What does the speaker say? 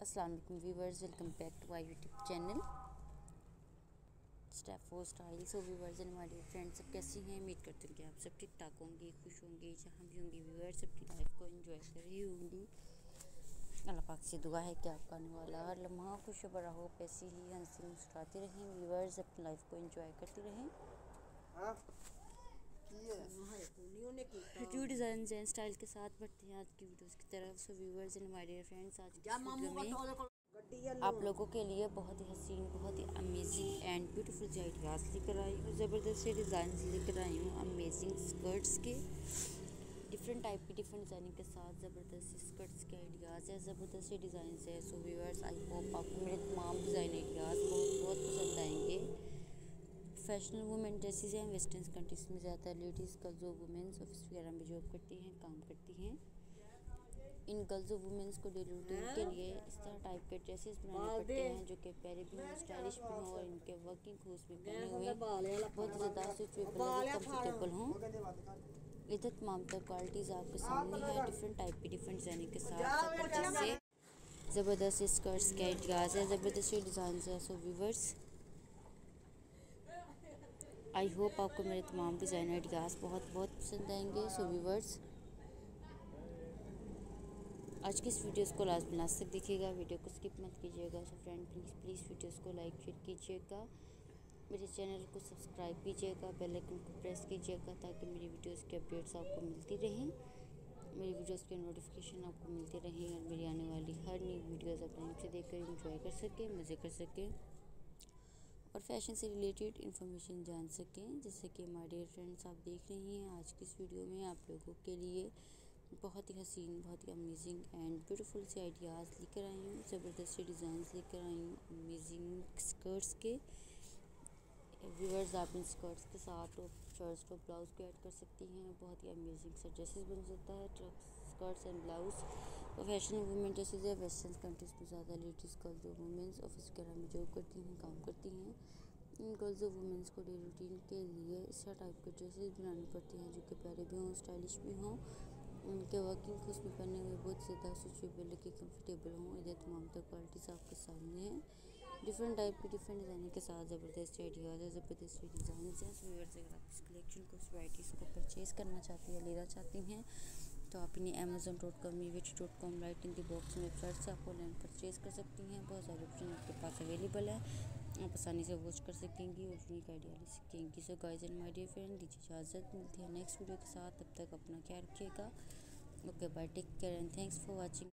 वालेकुम viewers welcome back to I YouTube channel step for style so viewers and my friends सब कैसी हैं? उम्मीद करते हैं कि आप सब ठीक ठाक होंगे, खुश होंगे, जहाँ भी होंगे व्यूवर्स अपनी लाइफ को एंजॉय कर रही होंगी। अल्लाह पाक से दुआ है कि आपका आने वाला हर लम्हा खुश बड़ा हो। पैसे ही हँसी मुस्कुराते रहें व्यूवर्स अपनी लाइफ को एंजॉय करते रहें। न्यू डिज़ाइन एंड स्टाइल के साथ बढ़ते हैं आज की वीडियोस की तरफ़। So viewers and my dear friends आज में आप लोगों के लिए बहुत ही हसीन बहुत ही अमेजिंग एंड ब्यूटीफुल सी आइडियाज़ लेकर आई हूँ ज़बरदस्त से डिज़ाइन लेकर आई हूँ अमेजिंग स्कर्ट्स के। डिफरेंट टाइप की डिफरेंट डिज़ाइनिंग के साथ ज़बरदस्त स्कर्ट्स के आइडियाज़ है ज़बरदस्त डिज़ाइन है। सो व्यूवर्स आई होप आपको मेरे तमाम डिज़ाइन आइडियाज़ बहुत बहुत पसंद आएँगे। प्रोफेशनल वुमेन ड्रेसेस हैं वेस्टर्न कंट्रीज़ में ज़्यादा लेडीज़ गर्ल्स और वुमेंस ऑफ़िस वगैरह में जॉब करती हैं काम करती हैं इन गर्ल्स और वुमेंस को डेली रूटीन के लिए इस तरह टाइप के ड्रेसेस बनाने पड़ते हैं। जो कि प्यारे भी हों स्टाइलिश भी हों और इनके वर्किंग क्लोथ भी पहने हुए बहुत ज़्यादा सुटेबल कम्फर्टेबल हों। इधर तमाम तर क्वालिटीज़ आपके सामने है डिफरेंट टाइप की डिफरेंट डिज़ाइनिंग के साथ। ज़बरदस्त स्कर्ट्स के आइडियाज़ है ज़बरदस्त डिज़ाइन है सो व्यूवर्स आई होप आपको मेरे तमाम डिज़ाइन आइडियाज़ बहुत बहुत पसंद आएँगे सो व्यूवर्स आज की इस वीडियोस को लास्ट लास्ट तक देखिएगा वीडियो को स्किप मत कीजिएगा so friend please please videos को लाइक शेयर कीजिएगा. मेरे चैनल को सब्सक्राइब कीजिएगा बेल आइकन को प्रेस कीजिएगा ताकि मेरी वीडियोस की अपडेट्स आपको मिलती रहें. मेरी वीडियोस के नोटिफिकेशन आपको मिलते रहें और मेरी आने वाली हर नई वीडियोस आप टाइम से देखकर इंजॉय कर सकें, मज़े कर सकें. और फ़ैशन से रिलेटेड इन्फॉर्मेशन जान सकें। जैसे कि माय डियर फ्रेंड्स आप देख रहे हैं, आज की इस वीडियो में आप लोगों के लिए बहुत ही हसीन, बहुत ही अमेजिंग एंड ब्यूटीफुल से आइडियाज़ लेकर आई हूँ, ज़बरदस्त से डिज़ाइन लेकर आई हूँ अमेजिंग स्कर्ट्स के। व्यूअर्स आप इन स्कर्ट्स के साथ टॉप शर्ट्स टॉप ब्लाउज को ऐड कर सकती हैं, बहुत ही अमेजिंग सा ड्रेसेस बन सकता है skirts and blouse fashion women dresses है वेस्टर्न कंट्रीज़ में ज़्यादा लेडीज़ गर्ल्स और वुमेंस ऑफ़िस वगैरह में जॉब करती हैं, काम करती हैं इन गर्ल्स और वुमेंस को डेली रूटीन के लिए इस टाइप के ड्रेसेस बनानी पड़ती हैं जो कि प्यारे भी हों स्टाइलिश भी हों। उनके वर्किंग खुश में पहने हुए बहुत ज़्यादा सुचेबल के कम्फर्टेबल हों, इधर तमाम तर क्वालिटीज़ आपके सामने हैं। डिफरेंट टाइप की डिफरेंट डिज़ाइन के साथ ज़बरदस्त आइडियाज़ है ज़बरदस्त डिज़ाइन हैं। अगर आप इस कलेक्शन को इस वाइटीज़ को परचेज़ करना चाहती हैं, लेना चाहती हैं तो आप इन्हें अमेजोन डॉट कॉम वीच डॉट कॉम राइट की बॉक्स में वेबसाइट से आप ऑनलाइन परचेज़ कर सकती हैं। बहुत सारे ऑप्शन आपके पास अवेलेबल है। आप आसानी से वॉच कर सकेंगी और यूनिक आइडिया ले सकेंगी। So guys and my dear friend दीजिए इजाज़त। मिलती है नेक्स्ट वीडियो के साथ। तब तक अपना ख्याल रखिएगा। Okay bye take care and thanks for watching